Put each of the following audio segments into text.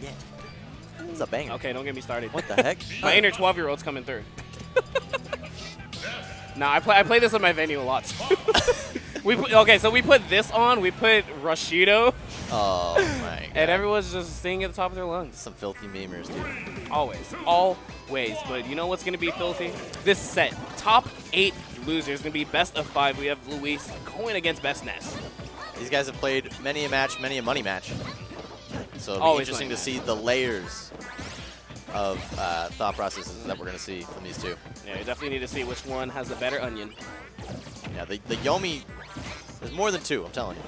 Yeah. It's a banger. Okay, don't get me started. What the heck? my inner 12 year old's coming through. nah, I play I play this at my venue a lot. we put, okay, so we put this on. We put Rashido, Oh my god. and everyone's just singing at the top of their lungs. Some filthy memers, dude. Always, always. But you know what's gonna be filthy? This set, top eight losers, gonna be best of five. We have Luis going against Best Ness. These guys have played many a match, many a money match. So it'll be interesting to see the layers of uh, thought processes that we're going to see from these two. Yeah, you definitely need to see which one has the better onion. Yeah, the, the Yomi, there's more than two, I'm telling you.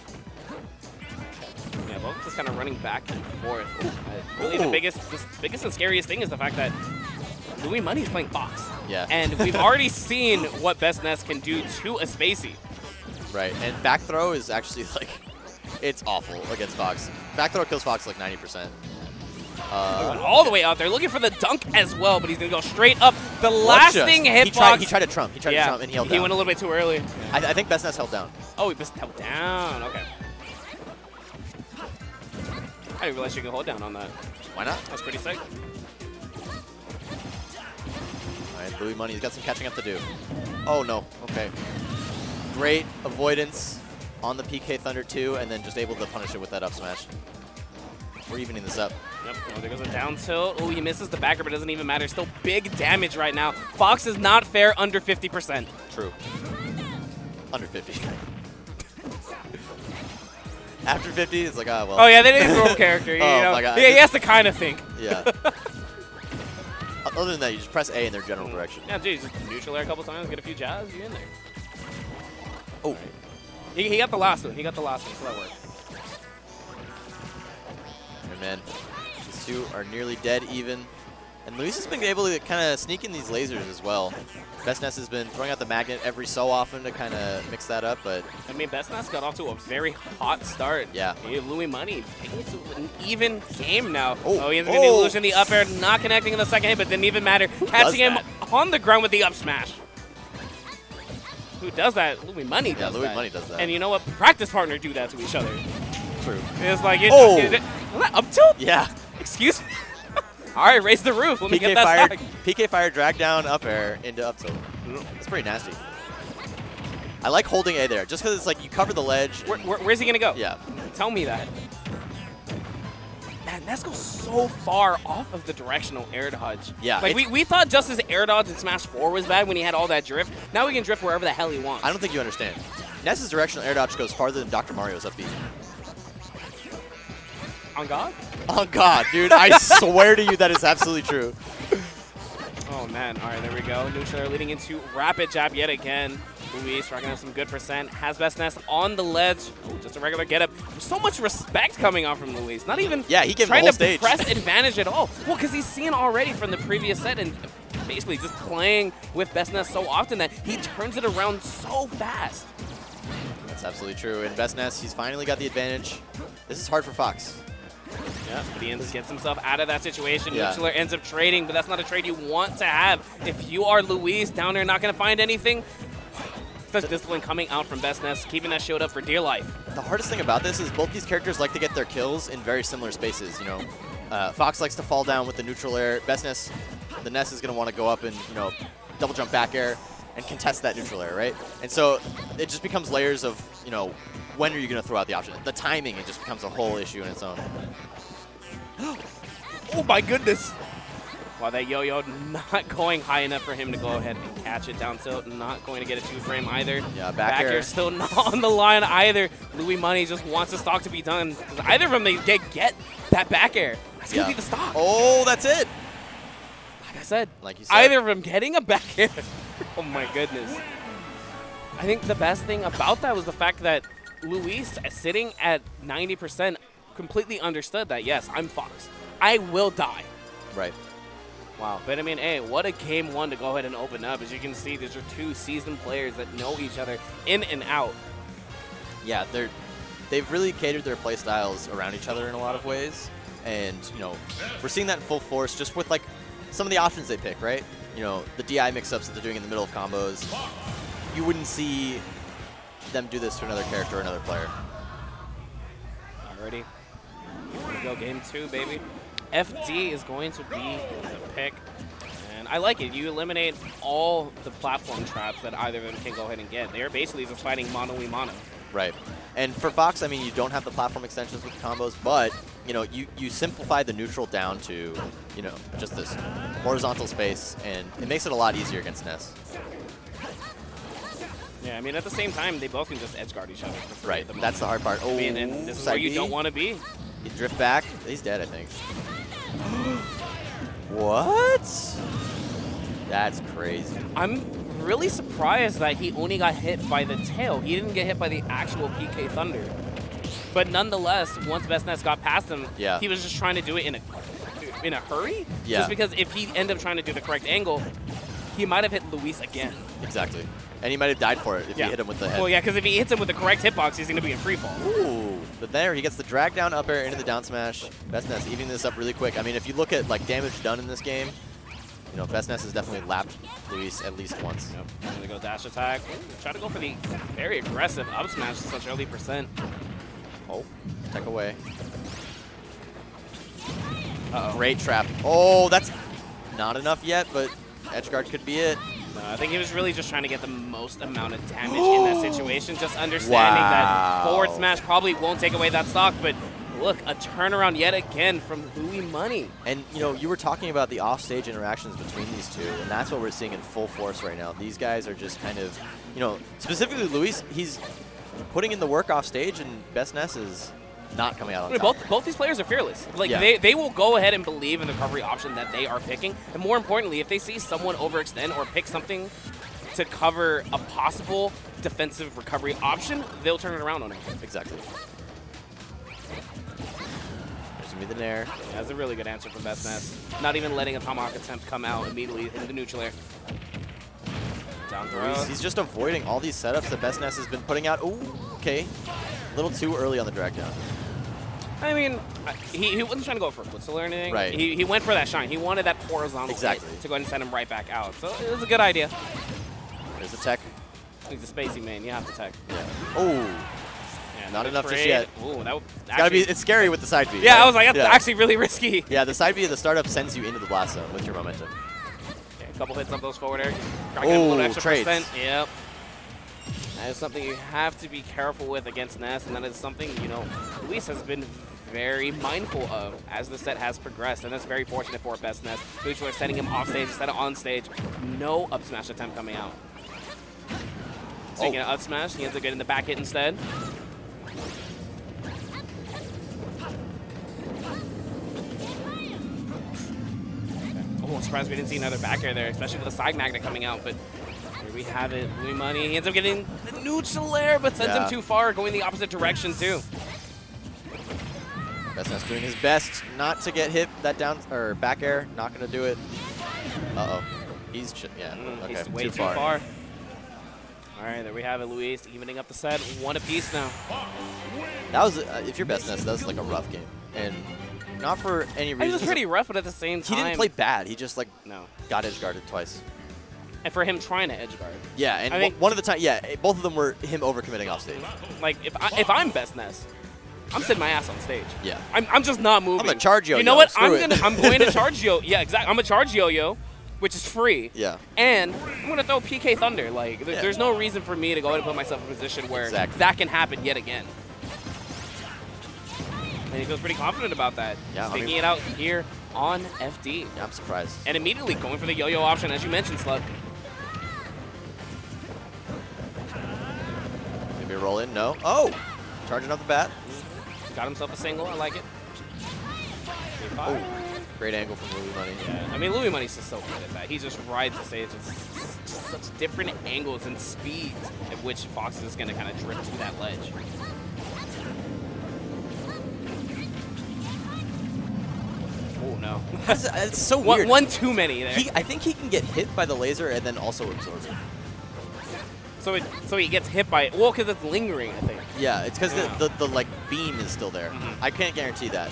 Yeah, both just kind of running back and forth. Uh, really, the biggest, the biggest and scariest thing is the fact that Louis Money's playing Fox. Yeah. And we've already seen what Best Ness can do to a Spacey. Right, and back throw is actually like, it's awful against Fox. Back throw kills Fox like 90%. Uh, all the way out there, looking for the dunk as well, but he's gonna go straight up. The just- lasting he hitbox. tried, he tried to trump. He tried yeah, to trump and he held he down. went a little bit too early. I, I think Best Ness held down. Oh, he just held down. Okay. I didn't realize you could hold down on that. Why not? That's pretty sick. All right, Louis Money's got some catching up to do. Oh, no. Okay. Great avoidance on the PK Thunder 2, and then just able to punish it with that up smash. We're evening this up. Yep. Oh, there goes a down tilt. Oh, he misses the backer, but it doesn't even matter. Still big damage right now. Fox is not fair under 50%. True. Under 50. After 50, it's like, ah, well. Oh, yeah, they that is his role character. You Oh, know? my God. Yeah, he has to kind of think. Yeah. Other than that, you just press A in their general direction. Yeah, geez, just neutral air a couple times, get a few jabs, you're in there. Oh. He, he got the last one. He got the last one, so that worked. And man, these two are nearly dead even. And Luis has been able to kind of sneak in these lasers as well. Bestness has been throwing out the magnet every so often to kind of mix that up, but I mean, Bestness got off to a very hot start. Yeah. Louis Money taking it to an even game now. Oh. oh he has been the Oh. illusion, the up air, not connecting in the second hit, but didn't even matter. Catching him on the ground with the up smash. Who does that? Louis Money yeah, does Louis that. Money does that. And you know what? Practice partner do that to each other. True. It's like, oh! it, Oh. it- it- up tilt? Yeah. Excuse me? All right, raise the roof. Let me PK get that fire, stock. PK fire drag down up air into up tilt. That's pretty nasty. I like holding A there, just because it's like you cover the ledge. Where, where, where's he going to go? Yeah. Tell me that. Man, Ness goes so far off of the directional air dodge. Yeah, Like, we, we thought just his air dodge in Smash 4 was bad when he had all that drift. Now he can drift wherever the hell he wants. I don't think you understand. Ness's directional air dodge goes farther than Dr. Mario's up B. On God? On god, dude, I swear to you that is absolutely true. Oh, man. All right, there we go. Neutral leading into rapid jab yet again. Luis rocking up some good percent. Has best Ness on the ledge. Ooh, just a regular get up. So much respect coming off from Luis. Not even Yeah, he gave trying to stage. press advantage at all. Well, because he's seen already from the previous set and basically just playing with best Ness so often that he turns it around so fast. That's absolutely true. And Best Ness, he's finally got the advantage. This is hard for Fox. Yeah, but he ends, gets himself out of that situation. Yeah. Ends up trading, but that's not a trade you want to have. If you are Luis down there not going to find anything, such discipline coming out from Best Ness, keeping that shield up for dear life. The hardest thing about this is both these characters like to get their kills in very similar spaces. You know, uh, Fox likes to fall down with the neutral air. Best Ness, the Ness is going to want to go up and you know double jump back air and contest that neutral air, right? And so it just becomes layers of you know when are you going to throw out the option? The timing it just becomes a whole issue in its own. Oh my goodness! Wow, that yo-yo not going high enough for him to go ahead and catch it down tilt. Not going to get a two-frame either. Yeah, back air. air still not on the line either. Louis Money just wants the stock to be done. Either of them, they, get that back air. That's going to be the stock. Oh, that's it. Like I said, Like you said. either of them getting a back air. oh my goodness. I think the best thing about that was the fact that Luis, uh, sitting at 90%, completely understood that, yes, I'm Fox. I will die. Right. Wow. But I mean, hey, what a game one to go ahead and open up. As you can see, these are two seasoned players that know each other in and out. yeah, they're they've really catered their play styles around each other in a lot of ways, and you know we're seeing that in full force just with like some of the options they pick, right? You know the DI mix-ups that they're doing in the middle of combos. You wouldn't see them do this to another character or another player. Already. Here we go, game two, baby. FD is going to be the pick. And I like it. You eliminate all the platform traps that either of them can go ahead and get. They're basically just fighting mono we mono. Right. And for Fox, I mean, you don't have the platform extensions with combos, but, you know, you, you simplify the neutral down to, you know, just this horizontal space, and it makes it a lot easier against Ness. Yeah, I mean, at the same time, they both can just edge guard each other. Right. the That's the hard part. Oh, I mean, and this is where you B. don't want to be. You drift back. He's dead, I think. what? That's crazy. I'm really surprised that he only got hit by the tail. He didn't get hit by the actual PK Thunder. But nonetheless, once Bestness got past him, Yeah. he was just trying to do it in a in a hurry. Yeah. Just because if he ended up trying to do the correct angle, he might have hit Luis again. Exactly. And he might have died for it if yeah. you hit him with the head. Well, yeah, because if he hits him with the correct hitbox, he's going to be in free fall. Ooh. But there, he gets the drag down up air into the down smash. Bestness eating this up really quick. I mean, if you look at like damage done in this game, you know, Bestness has definitely lapped Luis at least once. Yep. I'm to go dash attack. Try to go for the very aggressive up smash at such early percent. Oh, tech away. Uh-oh. Great trap. Oh, that's not enough yet, but edge guard could be it. No, I think he was really just trying to get the most amount of damage in that situation, just understanding Wow. that forward smash probably won't take away that stock, but look, a turnaround yet again from Louis Money. And you know, you were talking about the offstage interactions between these two, and that's what we're seeing in full force right now. These guys are just kind of, you know, specifically Luis, he's putting in the work off stage, and Best Ness is not coming out I on mean, top. both both these players are fearless. Like Yeah. they, they will go ahead and believe in the recovery option that they are picking. And more importantly, if they see someone overextend or pick something to cover a possible defensive recovery option, they'll turn it around on him. Exactly. The nair. Yeah, that's a really good answer from Best Ness. Not even letting a tomahawk attempt come out immediately in the neutral air. Down throw. He's, he's just avoiding all these setups that Best Ness has been putting out. Ooh, okay. A little too early on the drag down. I mean, he, he wasn't trying to go for a footstool or anything. Right. He, he went for that shine. He wanted that horizontal Exactly. to go ahead and send him right back out. So it was a good idea. There's the tech. He's a spacey man. You have to tech. Yeah. Oh, Not enough just yet. Ooh, that gotta be, it's scary with the side B. Yeah, right? I was like, that's yeah. actually really risky. Yeah, the side B of the startup sends you into the blast zone with your momentum. Okay, a couple hits on those forward air. Try to get a little Oh, extra trades. percent. Yep. That is something you have to be careful with against Ness, and that is something, you know, Luis has been very mindful of as the set has progressed, and that's very fortunate for Best Ness. Neutral are setting him off stage instead of on stage. No up smash attempt coming out. Taking Oh. an up smash, he ends up getting the back hit instead. I'm surprised we didn't see another back air there, especially with the side magnet coming out, but here we have it. Louis Money, he ends up getting the neutral air, but sends Yeah. him too far, going the opposite direction too. Best Ness doing his best not to get hit that down or back air. Not gonna do it. Uh oh. He's ch yeah. Mm, okay. He's way too, too, far. far. All right, there we have it, Luis, evening up the set, one apiece now. That was uh, if you're Best Ness, that was like a rough game, and not for any reason. It reason. was pretty rough, but at the same time. He didn't play bad. He just like No, got edge guarded twice. and for him trying to edge guard, Yeah, and I one- one of the time, yeah, both of them were him overcommitting off stage. like if I, if I'm best Ness, I'm sitting my ass on stage. Yeah. I'm, I'm just not moving. I'm gonna charge You yo-yo, know what? screw I'm gonna I'm going to charge yo. Yeah, exactly. I'm gonna charge yo-yo, which is free. Yeah. And I'm gonna throw PK Thunder. Like, there- Yeah. there's no reason for me to go ahead and put myself in a position where Exactly. that can happen yet again. And he feels pretty confident about that. Yeah, I Sticking mean- it out here on FD. Yeah, I'm surprised. And immediately going for the yo-yo option, as you mentioned, Slug. Maybe roll in. No. Oh, oh! charging up the bat. Mm-hmm. Got himself a single. I like it. Oh, great angle from Louis Money. Yeah, I mean, Louis Money's just so good at that. He just rides the stage. It's just such different angles and speeds at which Fox is going to kind of drift to that ledge. No. That's, that's so one, weird. one too many there. He, I think he can get hit by the laser and then also absorb it. so, it, so he gets hit by it. Well, because it's lingering, I think. Yeah, it's because Yeah. the, the, the like beam is still there. Mhm. I can't guarantee that.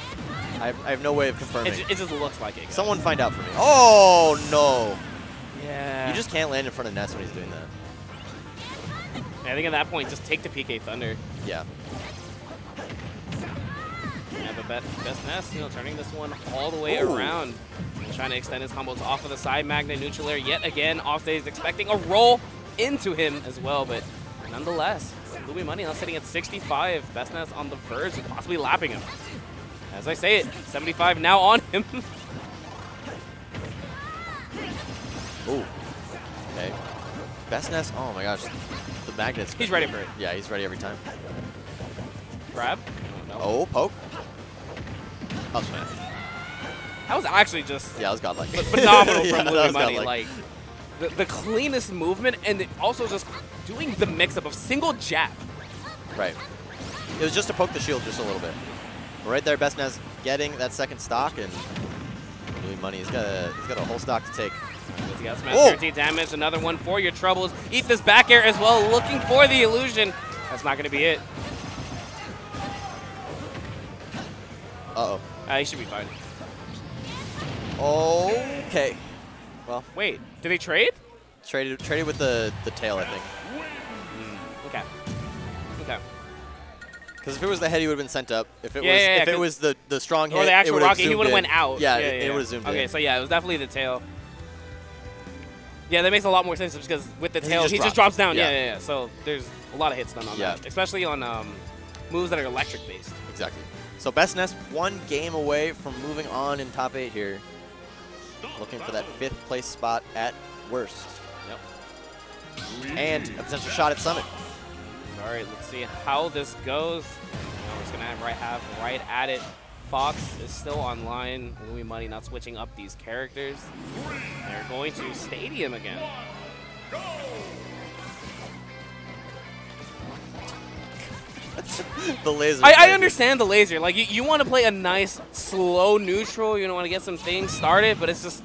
I have, I have no way of confirming. It, it just looks like it. guys. Someone find out for me. Oh no! Yeah. You just can't land in front of Ness when he's doing that. I think at that point, just take the PK Thunder. Yeah. Yeah, but Bet- Best Ness, you know, turning this one all the way Ooh. around. Trying to extend his combos off of the side magnet. Neutral air yet again. Offstage is expecting a roll into him as well, but nonetheless, Louis Money now sitting at 65. Best Ness on the verge of possibly lapping him. As I say it, 75 now on him. Ooh. Okay. Best Ness. Oh my gosh. The magnets. He's ready for it. Yeah, he's ready every time. Grab. No. Oh, poke. Up smash. That was actually just Yeah, that was godlike. phenomenal Yeah, from that was Money. godlike. Like the, the cleanest movement and it also just doing the mix up of single jab. Right. It was just to poke the shield just a little bit. Right there, Best Ness getting that second stock and Louis Money. He's got a he's got a whole stock to take. He got smash Oh. guaranteed damage. Another one for your troubles. Eat this back air as well, looking for the illusion. That's not going to be it. Uh oh. Uh, he should be fine. Okay. Well, Wait, did they trade? traded traded with the the tail, I think. Okay. Okay. Because if it was the head, he would have been sent up. If it Yeah, was yeah, yeah, if it was the the strong Or hit, the actual would've rocket, he would have went out. Yeah, it, yeah. would have zoomed Okay, in. so yeah, it was definitely the tail. Yeah, that makes a lot more sense because with the He tail, just he just drops. drops down. Yeah. Yeah. yeah. So there's a lot of hits done on that, especially on um, moves that are electric based. Exactly. So Best Ness one game away from moving on in top eight here. Looking for that fifth place spot at worst. Yep. And a potential shot at Summit. All right, let's see how this goes. Now we're just gonna have right have right at it. Fox is still online. Louis Money not switching up these characters. They're going to Stadium again. the laser. I, I understand the laser. Like you, you want to play a nice slow neutral. You don't want to get some things started, but it's just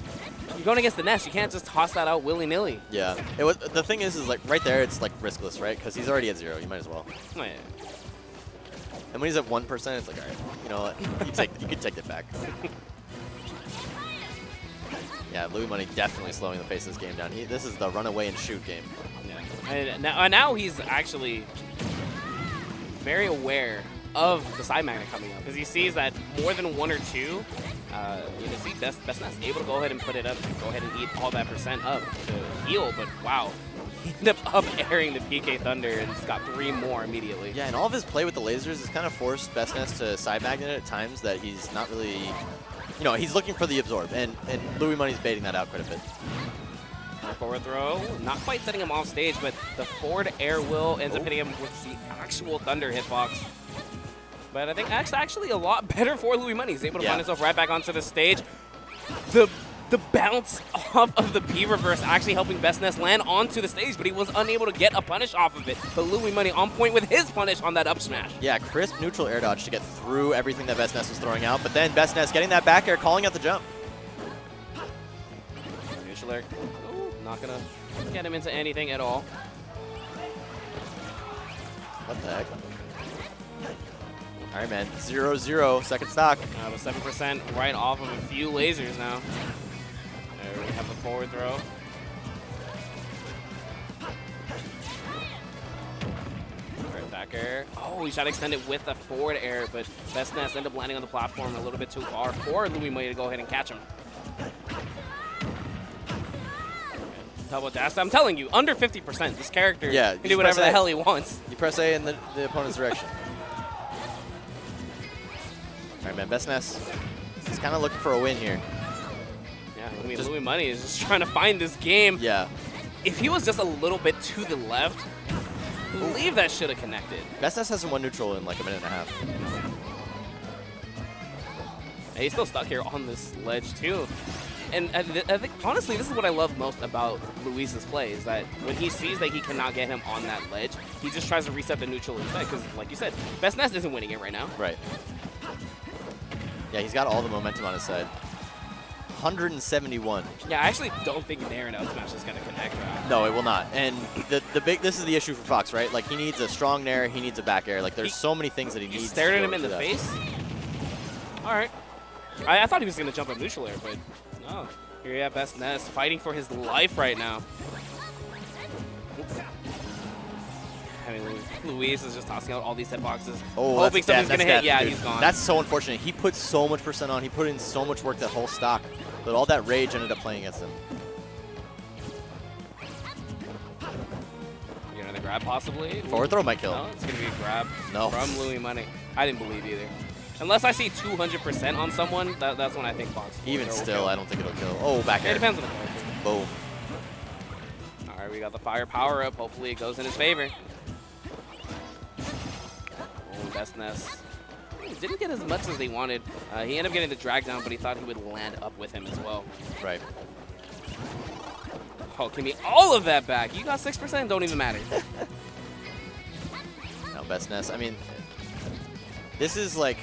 you're going against the nest. You can't just toss that out willy nilly. Yeah. It was the thing is is like right there it's like riskless, right? Because he's already at zero. You might as well. Oh, yeah. And when he's at one percent, it's like all right, you know what? You take you could take it back. yeah, Louis Money definitely slowing the pace of this game down. He, this is the run away and shoot game. Yeah. And now, and now he's actually very aware of the side magnet coming up because he sees that more than one or two, uh, you know, see Best Best Ness able to go ahead and put it up, go ahead and eat all that percent up to heal. But wow, he ended up up airing the PK Thunder and it's got three more immediately. Yeah, and all of his play with the lasers has kind of forced Best Bestness to side magnet at times that he's not really, you know, he's looking for the absorb, and and Louis Money's baiting that out quite a bit. Forward throw, not quite setting him off stage, but the forward air will ends up Oh. hitting him with the actual Thunder hitbox. But I think that's actually a lot better for Louis Money. He's able to Yeah. find himself right back onto the stage. The the bounce off of the P reverse actually helping Best Ness land onto the stage, but he was unable to get a punish off of it. But Louis Money on point with his punish on that up smash. Yeah, crisp neutral air dodge to get through everything that Bestness was throwing out, but then Bestness getting that back air, calling out the jump. Neutral air, not gonna get him into anything at all. What the heck? All right, man. Zero zero, second stock. Uh, the 7% right off of a few lasers now. There we have the forward throw. Right back air. Oh, he shot extended with a forward air, but Best Ness ended up landing on the platform a little bit too far for Louis Money to go ahead and catch him. Double dash. I'm telling you, under 50%, this character Yeah, can do whatever the hell he wants. You press A in the, the opponent's direction. All right, man. Best Bestness He's kind of looking for a win here. Yeah, I mean, Just- Louis Money is just trying to find this game. Yeah. if he was just a little bit to the left, I believe that should have connected. Bestness hasn't won neutral in like a minute and a half. And he's still stuck here on this ledge too. And I, th- I think honestly, this is what I love most about Luis's play is that when he sees that he cannot get him on that ledge, he just tries to reset the neutral instead. Because, like you said, Best Ness isn't winning it right now. Right. Yeah, he's got all the momentum on his side. 171. Yeah, I actually don't think Nair and smash is gonna connect. Right? No, it will not. And the the big this is the issue for Fox, right? Like he needs a strong nair, he needs a back air. Like there's He- so many things that he needs. stared at him in the that. face. All right. I, I thought he was gonna jump up neutral air, but no. Here you have Best Ness fighting for his life right now. I mean, Luis is just tossing out all these hitboxes, Oh, hoping that's something's gonna hit. death, Yeah, dude. he's gone. That's so unfortunate. He put so much percent on. He put in so much work that whole stock, but all that rage ended up playing against him. you know the grab possibly. Forward throw might kill. No, it's gonna be a grab No. from Louis Money. I didn't believe either. Unless I see 200% on someone, that, that's when I think Fox. Even still, kill. I don't think it'll kill. Oh, back It air. depends on the character. Boom. All right, we got the fire power up. Hopefully it goes in his favor. Oh, best Ness. Didn't get as much as they wanted. Uh, he ended up getting the drag down, but he thought he would land up with him as well. Right. Oh, give me all of that back. You got 6%, don't even matter. No, best Ness. I mean, this is like,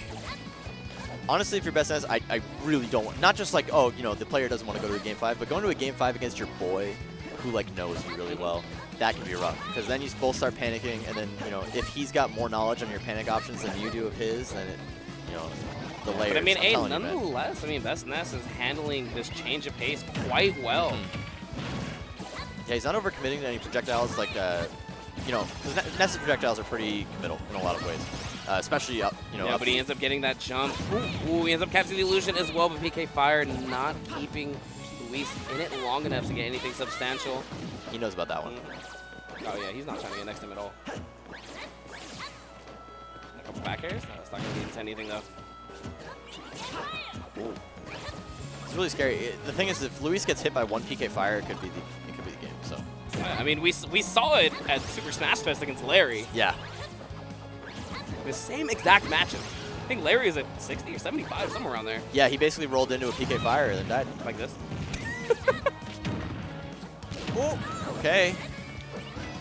honestly, if you're best Ness, I, I really don't want, not just like, oh, you know, the player doesn't want to go to a game five, but going to a game five against your boy who like knows you really well, that can be rough. Because then you both start panicking, and then, you know, if he's got more knowledge on your panic options than you do of his, then it, you know, the layers. But I mean, hey, telling you, nonetheless, I mean, Best Ness is handling this change of pace quite well. Mm-hmm. Yeah, he's not overcommitting to any projectiles. Like, uh, you know, because Ness's projectiles are pretty committal in a lot of ways, uh, especially up, you know. yeah, up but he ends up getting that jump. Ooh, ooh, he ends up catching the illusion as well, but PK Fire not keeping Luis in it long enough to get anything substantial. he knows about that one. Oh yeah, he's not trying to get next to him at all. A couple back airs? No, it's not going to lead to anything though. Ooh. It's really scary. It- the thing is, if Luis gets hit by one PK fire, it could be the it could be the game. So Yeah, I mean, we, we saw it at Super Smash Fest against Larry. yeah, The same exact matchup. I think Larry is at 60 or 75, somewhere around there. yeah, he basically rolled into a PK fire and then died. Like this. Okay,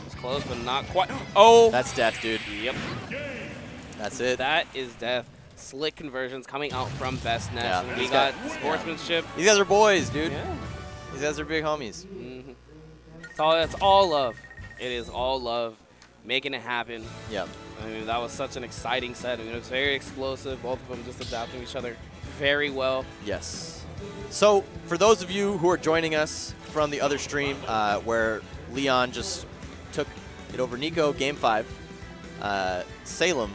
It's close, but not quite. Oh! that's death, dude. Yep. That's it. That is death. Slick conversions coming out from Best Ness. Yeah, we got, sportsmanship. These guys are boys, dude. Yeah. These guys are big homies. Mm -hmm. It's all, it's all love. It is all love. Making it happen. Yeah. I mean, that was such an exciting set. I mean, it was very explosive. Both of them just adapting each other very well. Yes. So, for those of you who are joining us from the other stream, uh, where Leon just took it over Nico, game five, uh, Salem